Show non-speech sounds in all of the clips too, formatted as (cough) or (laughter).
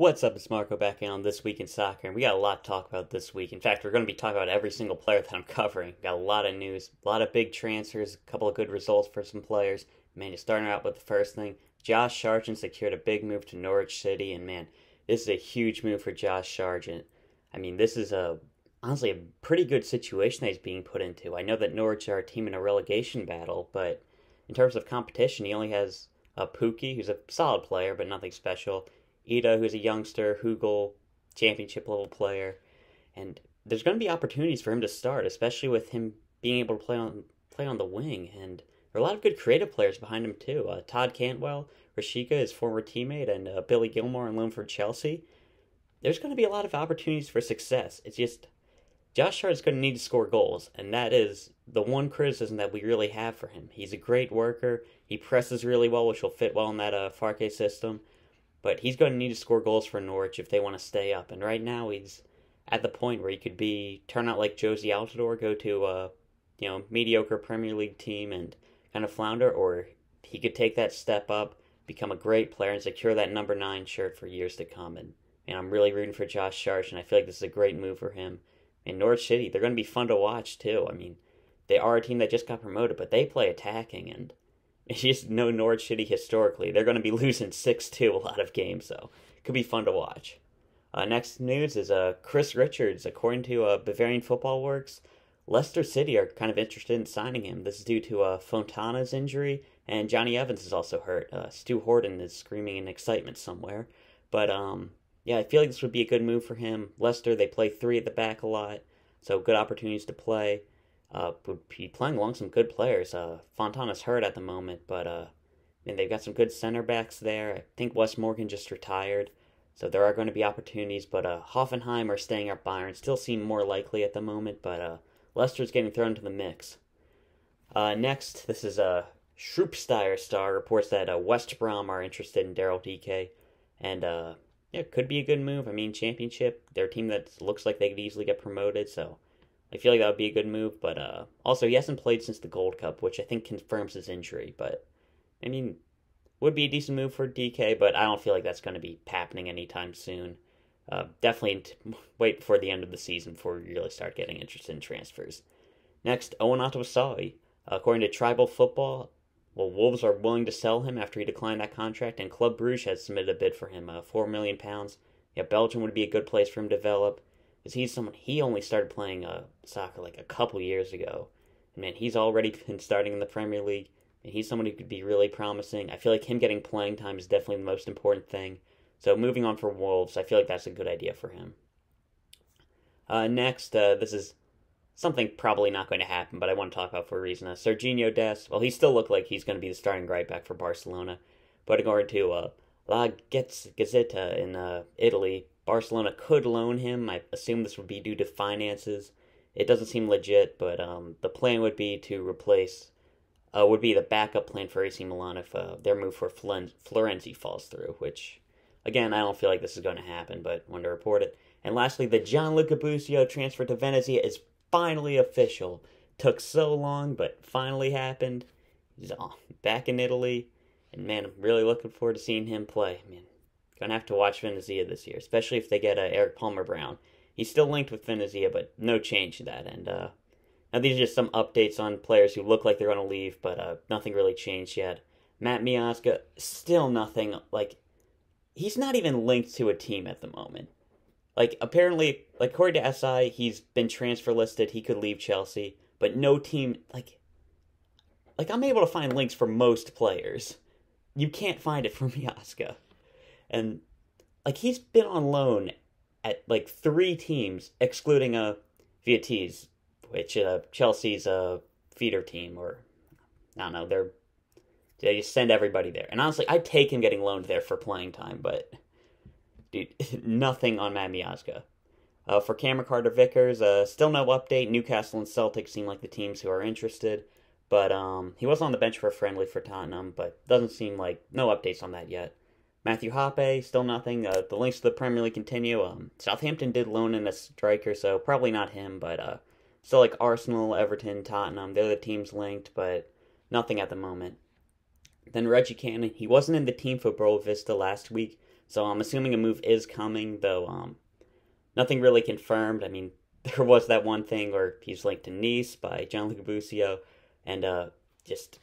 What's up? It's Marco back in on This Week in Soccer, and we got a lot to talk about this week. In fact, we're going to be talking about every single player that I'm covering. Got a lot of news, a lot of big transfers, a couple of good results for some players. Man, you're starting out with the first thing. Josh Sargent secured a big move to Norwich City, and man, this is a huge move for Josh Sargent. I mean, this is a honestly a pretty good situation that he's being put into. I know that Norwich are a team in a relegation battle, but in terms of competition, he only has a Pukki, who's a solid player, but nothing special. Idah, who's a youngster, Hugill, championship level player, and there's going to be opportunities for him to start, especially with him being able to play on play on the wing. And there are a lot of good creative players behind him too. Uh, Todd Cantwell, Rashica, his former teammate, and uh, Billy Gilmour on loan for Chelsea. There's going to be a lot of opportunities for success. It's just Josh Hart is going to need to score goals, and that is the one criticism that we really have for him. He's a great worker. He presses really well, which will fit well in that uh, Farke system. But he's going to need to score goals for Norwich if they want to stay up. And right now, he's at the point where he could be turn out like Jozy Altidore, go to a you know mediocre Premier League team and kind of flounder, or he could take that step up, become a great player, and secure that number nine shirt for years to come. And and I'm really rooting for Josh Sargent, and I feel like this is a great move for him. And Norwich City, they're going to be fun to watch too. I mean, they are a team that just got promoted, but they play attacking, and it's just no Norwich City historically. They're going to be (laughs) losing 6 2 a lot of games, so it could be fun to watch. Uh, next news is uh, Chris Richards. According to uh, Bavarian Football Works, Leicester City are kind of interested in signing him. This is due to uh, Fofana's injury, and Jonny Evans is also hurt. Uh, Stu Horton is screaming in excitement somewhere. But um, yeah, I feel like this would be a good move for him. Leicester, they play three at the back a lot, so good opportunities to play uh, would be playing along some good players. Uh, Fofana's hurt at the moment, but uh, I mean, they've got some good center backs there. I think Wes Morgan just retired, so there are going to be opportunities. But uh, Hoffenheim are staying up Bayern still seem more likely at the moment, but uh, Leicester's getting thrown into the mix. Uh, next, this is a uh, Star reports that uh, West Brom are interested in Daryl Dike, and uh, yeah, it could be a good move. I mean, championship, they're a team that looks like they could easily get promoted, so I feel like that would be a good move, but uh, also he hasn't played since the Gold Cup, which I think confirms his injury. But I mean, would be a decent move for Dike, but I don't feel like that's going to be happening anytime soon. Uh, definitely (laughs) wait before the end of the season before we really start getting interested in transfers. Next, Owen Otasowie. According to Tribal Football, well, Wolves are willing to sell him after he declined that contract, and Club Bruges has submitted a bid for him, uh, four million pounds. Yeah, Belgium would be a good place for him to develop because he's someone he only started playing uh, soccer like a couple years ago. And man, he's already been starting in the Premier League. And he's someone who could be really promising. I feel like him getting playing time is definitely the most important thing. So moving on for Wolves, I feel like that's a good idea for him. Uh, next, uh, this is something probably not going to happen, but I want to talk about for a reason. Uh, Sergiño Dest, well, he still looked like he's going to be the starting right back for Barcelona. But according to uh, La Gazzetta in uh, Italy, Barcelona could loan him. I assume this would be due to finances. It doesn't seem legit, but um, the plan would be to replace, uh, would be the backup plan for AC Milan if uh, their move for Floren- Florenzi falls through, which, again, I don't feel like this is going to happen, but wanted to report it. And lastly, the Gianluca Busio transfer to Venezia is finally official. Took so long, but finally happened. He's back in Italy, and man, I'm really looking forward to seeing him play. Man, Gonna have to watch Venezia this year, especially if they get uh, Erik Palmer Brown. He's still linked with Venezia, but no change to that. And uh, now these are just some updates on players who look like they're gonna leave, but uh, nothing really changed yet. Matt Miazga, still nothing. Like he's not even linked to a team at the moment. Like apparently, like according to SI, he's been transfer listed. He could leave Chelsea, but no team like. Like I'm able to find links for most players. You can't find it for Miazga (laughs) and like he's been on loan at like three teams, excluding a Vitesse, which uh, Chelsea's a feeder team, or I don't know, they're they just send everybody there. And honestly, I'd take him getting loaned there for playing time, but dude, (laughs) nothing on Matt Miazga. Uh, for Cameron Carter Vickers, uh, still no update. Newcastle and Celtic seem like the teams who are interested, but um, he was on the bench for a friendly for Tottenham, but doesn't seem like no updates on that yet. Matthew Hoppe, still nothing. Uh, the links to the Premier League continue. Um, Southampton did loan in a striker, so probably not him, but uh, still like Arsenal, Everton, Tottenham, they're the teams linked, but nothing at the moment. Then Reggie Cannon, he wasn't in the team for Boavista last week, So I'm assuming a move is coming, though um, nothing really confirmed. I mean, (laughs) there was that one thing where he's linked to Nice by Gianluca Di Marzio, and uh, just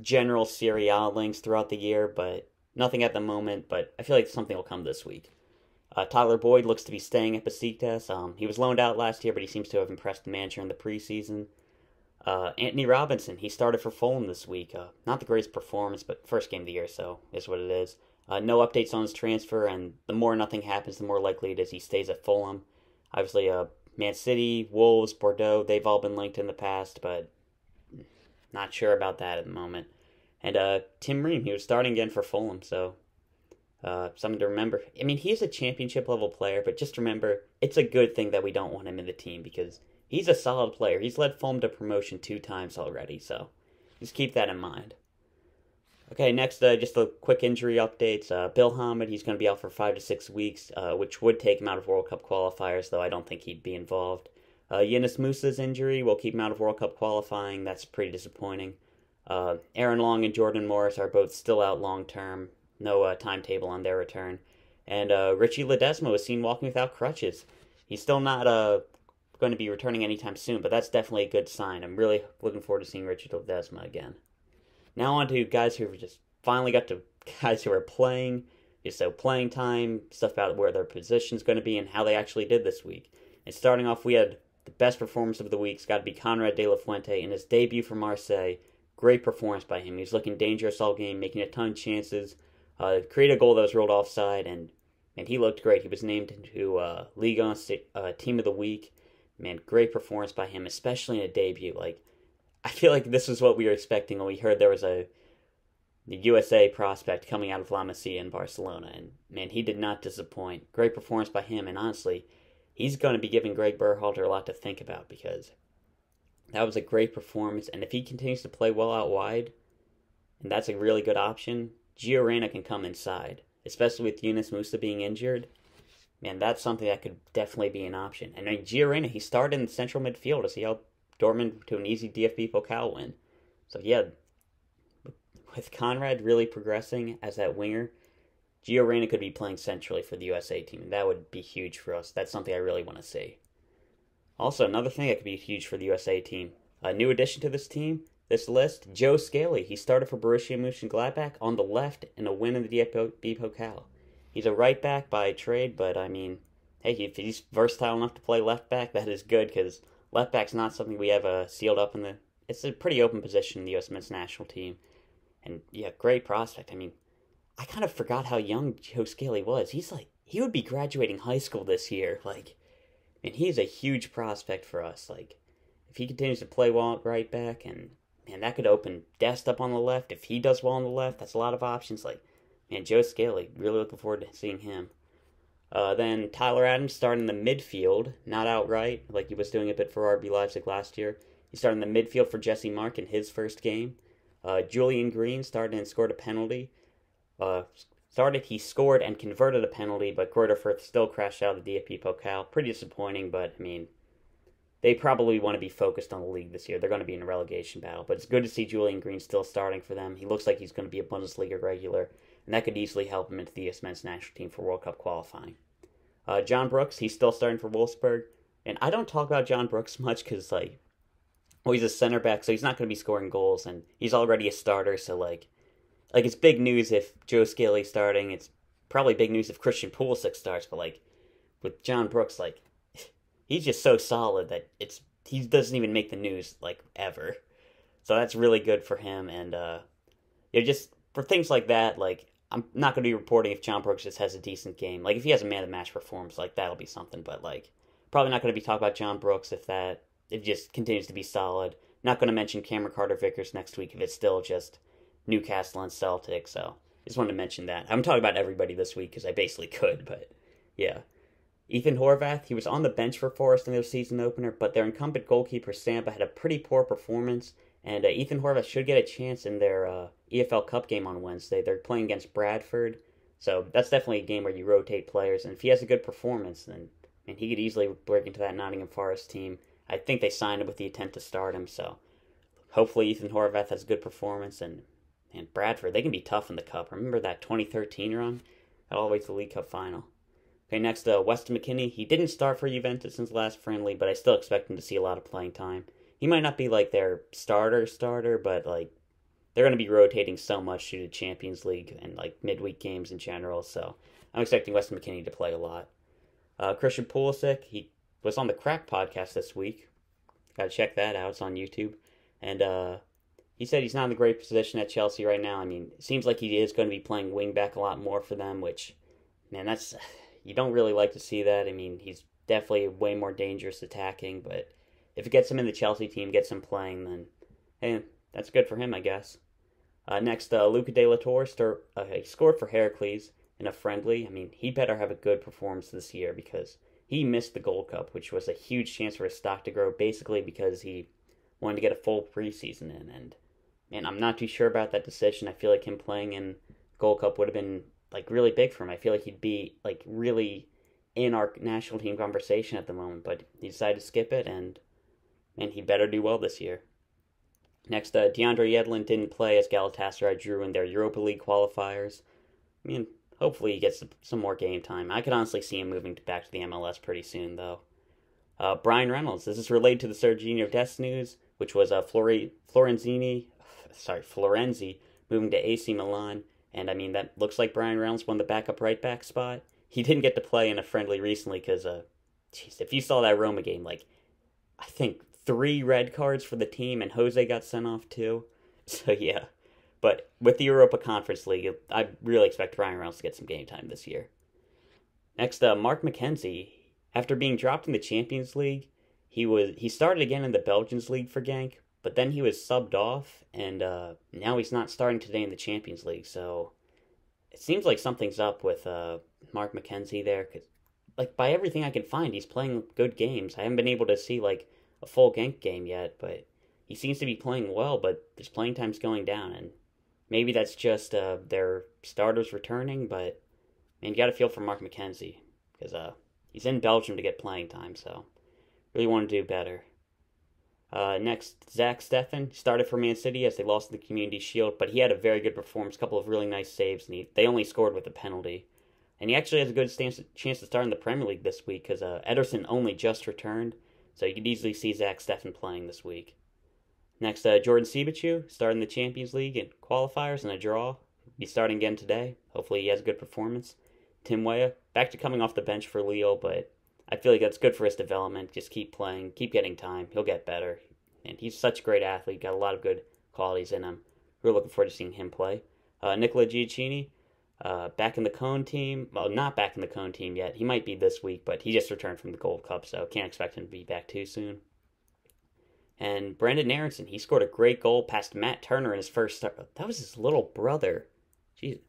general Serie A links throughout the year, but nothing at the moment. But I feel like something will come this week. Uh, Tyler Boyd looks to be staying at Besiktas. Um, he was loaned out last year, but he seems to have impressed the manager in the preseason. Uh, Antonee Robinson, he started for Fulham this week. Uh, not the greatest performance, but first game of the year, so is what it is. Uh, no updates on his transfer, and the more nothing happens, the more likely it is he stays at Fulham. Obviously, uh, Man City, Wolves, Bordeaux, they've all been linked in the past, but not sure about that at the moment. And uh, Tim Ream, he was starting again for Fulham, so uh, something to remember. I mean, he's a championship level player, but just remember, it's a good thing that we don't want him in the team because he's a solid player. He's led Fulham to promotion two times already, so just keep that in mind. Okay, next, uh, just a quick injury updates. Uh, Bill Hamid, he's going to be out for five to six weeks, uh, which would take him out of World Cup qualifiers, though I don't think he'd be involved. Uh, Yunus Musah's injury will keep him out of World Cup qualifying. That's pretty disappointing. Uh, Aaron Long and Jordan Morris are both still out long term no uh, timetable on their return. And uh, Richie Ledezma was seen walking without crutches. He's still not uh, going to be returning anytime soon, but that's definitely a good sign. I'm really looking forward to seeing Richie Ledezma again. Now on to guys who just finally got to (laughs) guys who are playing. So playing time, stuff about where their position's going to be, and how they actually did this week. And starting off, we had the best performance of the week's got to be Konrad De La Fuente in his debut for Marseille. Great performance by him. He's looking dangerous all game, making a ton of chances, uh, create a goal that was rolled offside, and and he looked great. He was named into uh, Ligue 1 uh, Team of the Week. Man, great performance by him, especially in a debut. Like, I feel like this is what we were expecting when we heard there was a the USA prospect coming out of La Masia in Barcelona, and man, he did not disappoint. Great performance by him, and honestly, he's going to be giving Greg Berhalter a lot to think about because that was a great performance. And if he continues to play well out wide, and that's a really good option, Gio Reyna can come inside, especially with Yunus Musah being injured. Man, that's something that could definitely be an option. And I mean, Gio Reyna, he started in central midfield as he helped Dortmund to an easy DFB Pokal win. So yeah, with Konrad really progressing as that winger, Gio Reyna could be playing centrally for the USA team. and That would be huge for us. That's something I really want to see. Also, another thing that could be huge for the USA team, a new addition to this team, this list, Joe Scally. He started for Borussia Mönchengladbach on the left in a win in the DFB Pokal. He's a right back by trade, but I mean, hey, if he's versatile enough to play left back, that is good because left back's not something we have uh, sealed up in the. It's a pretty open position in the U.S. men's national team, and yeah, great prospect. I mean, I kind of forgot how young Joe Scally was. He's like he would be graduating high school this year. Like, and he's a huge prospect for us. Like, if he continues to play well right back and man, that could open Dest up on the left. If he does well on the left, that's a lot of options. Like, man, Joe Scally, really looking forward to seeing him. Uh, then Tyler Adams starting in the midfield, not outright, like he was doing a bit for RB Leipzig last year. He started in the midfield for Jesse Marsch in his first game. Uh, Julian Green started and scored a penalty. Uh, started, he scored and converted a penalty, but Greuther still crashed out of the DFB Pokal. Pretty disappointing, but I mean, they probably want to be focused on the league this year. They're going to be in a relegation battle, but it's good to see Julian Green still starting for them. He looks like he's going to be a Bundesliga regular, and that could easily help him into the US men's national team for World Cup qualifying. Uh, John Brooks, he's still starting for Wolfsburg, and I don't talk about John Brooks (laughs) much because like, well, he's a center back, so he's not going to be scoring goals, and he's already a starter. So like, like it's big news if Joe Scally starting. It's probably big news if Christian Pulisic starts, but like with John Brooks, like (sighs) he's just so solid that it's he doesn't even make the news like ever. So that's really good for him, and uh, you know, just for things like that, like I'm not going to be reporting if John Brooks just has a decent game. Like if he has a man of the match performance, like that'll be something. But like probably not going to be talking about John Brooks if that it just continues to be solid. Not going to mention Cameron Carter Vickers next week if it's still just Newcastle and Celtic. So just wanted to mention that. I'm talking about everybody this week because I basically (laughs) could, but yeah. Ethan Horvath, he was on the bench for Forest in their season opener, but their incumbent goalkeeper Samba had a pretty poor performance, and uh, Ethan Horvath should get a chance in their uh, EFL Cup game on Wednesday. They're playing against Bradford, so that's definitely a game where you rotate players, and if he has a good performance, then and he could easily break into that Nottingham Forest team. I think they signed him with the intent to start him, so hopefully Ethan Horvath has a good performance, and and Bradford, they can be tough in the Cup. Remember that 2013 run? all the way to the League Cup final. Okay, next, uh, Weston McKennie. He didn't start for Juventus since last friendly, but I still expect him to see a lot of playing time. He might not be like their starter starter, but like they're going to be rotating so much due to Champions League and like midweek games in general. So I'm expecting Weston McKennie to play a lot. Uh, Christian Pulisic, he was on the Crack podcast this week. Got to check that out. It's on YouTube. And uh, he said he's not in a great position at Chelsea right now. I mean, it seems like he is going to be playing wing back a lot more for them, which, man, that's you don't really like to see that. I mean, he's definitely way more dangerous attacking, but if it gets him in the Chelsea team, gets him playing, then hey, that's good for him, I guess. Uh, next, uh, Luca De La Torre uh, he scored for Heracles in a friendly. I mean, he better have a good performance this year because he missed the Gold Cup, which was a huge chance for his stock to grow, basically because he wanted to get a full preseason in. And man, I'm not too sure about that decision. I feel like him playing in Gold Cup would have been like really big for him. I feel like he'd be like really in our national team conversation at the moment, but he decided to skip it, and and he better do well this year. Next, uh, DeAndre Yedlin didn't play as Galatasaray drew in their Europa League qualifiers. I mean, hopefully he gets some more game time. I could honestly see him moving back to the MLS pretty soon, though. Uh, Bryan Reynolds. This is related to the Sergiño Dest news, which was uh, Flori- Florenzini, sorry, Florenzi moving to AC Milan. And I mean, that looks like Bryan Reynolds won the backup right back spot. He didn't get to play in a friendly recently because, uh, geez, if you saw that Roma game, like, I think three red cards for the team, and Jose got sent off too. (laughs) So yeah, but with the Europa Conference League, I really expect Bryan Reynolds to get some game time this year. Next, uh, Mark McKenzie. After being dropped in the Champions League, he was he started again in the Belgians League for Genk, but then he was subbed off, and uh, now he's not starting today in the Champions League. So it seems like something's up with uh, Mark McKenzie there, because like by everything I can find, he's playing good games. I haven't been able to see like a full Genk game yet, but he seems to be playing well, but his playing time's going down, and maybe that's just uh, their starters returning, but man, you got to feel for Mark McKenzie because uh, he's in Belgium to get playing time, so really want to do better. Uh, next, Zack Steffen started for Man City as they lost in the Community Shield, but he had a very good performance, a couple of really nice saves, and he, they only scored with a penalty. And he actually has a good chance, chance to start in the Premier League this week because uh, Ederson only just returned, so you could easily see Zack Steffen playing this week. Next, uh, Jordan Siebatcheu starting the Champions League in qualifiers and a draw. He's starting again today. Hopefully, he has a good performance. Tim Weah back to coming off the bench for Lille, but I feel like that's good for his development. Just keep playing, keep getting time. He'll get better. And he's such a great athlete, got a lot of good qualities in him. We're looking forward to seeing him play. Uh, Nicola Gioacchini, uh, back in the Caen team. Well, not back in the Caen team yet. He might be this week, but he just returned from the Gold Cup, so can't expect him to be back too soon. And Brenden Aaronson, he scored a great goal past Matt Turner in his first start. That was his little brother. Jeez.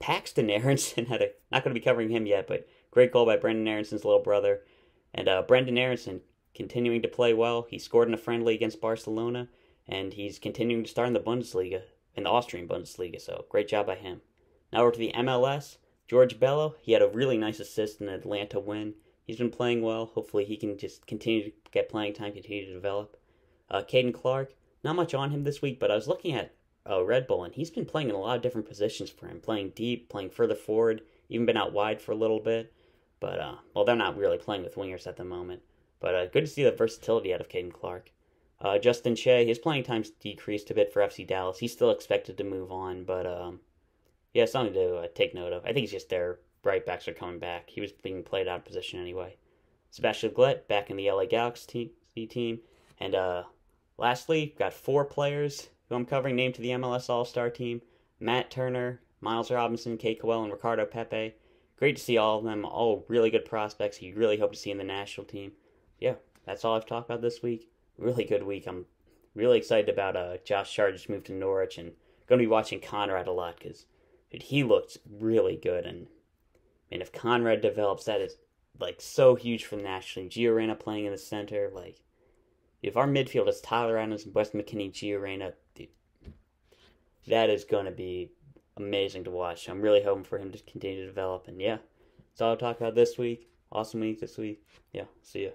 Paxten Aaronson (laughs) had a, not going to be covering him yet, but great goal by Brenden Aaronson's little brother. And uh, Brenden Aaronson continuing to play well. He scored in a friendly against Barcelona, and he's continuing to start in the Bundesliga, in the Austrian Bundesliga, so great job by him. Now over to the MLS. George Bello, he had a really nice assist in the Atlanta win. He's been playing well. Hopefully, he can just continue to get playing time, continue to develop. Uh, Caden Clark, not much on him this week, but I was looking at uh, Red Bull, and he's been playing in a lot of different positions for him, playing deep, playing further forward, even been out wide for a little bit. But, uh, well, they're not really playing with wingers at the moment. But uh, good to see the versatility out of Caden Clark. Uh, Justin Che, his playing time's decreased a bit for FC Dallas. He's still expected to move on, but um, yeah, something to uh, take note of. I think he's just their right backs are coming back. He was being played out of position anyway. Sebastian Lletget back in the LA Galaxy team. And uh, lastly, got four players who I'm covering named to the MLS All Star team Matt Turner, Miles Robinson, Cade Cowell, and Ricardo Pepi. Great to see all of them. All really good prospects. You really hope to see in the national team. Yeah, that's all I've talked about this week. Really good week. I'm really excited about uh, Josh Sargent's move to Norwich and going to be watching Konrad a lot because he looked really good. And and if Konrad develops, that is like so huge for the national team. Gio Reyna playing in the center, like if our midfield is Tyler Adams, and West McKennie, Gio Reyna, that is going to be amazing to watch. I'm really hoping for him to continue to develop. And yeah, that's all I'll talk about this week. Awesome week this week. Yeah, see ya.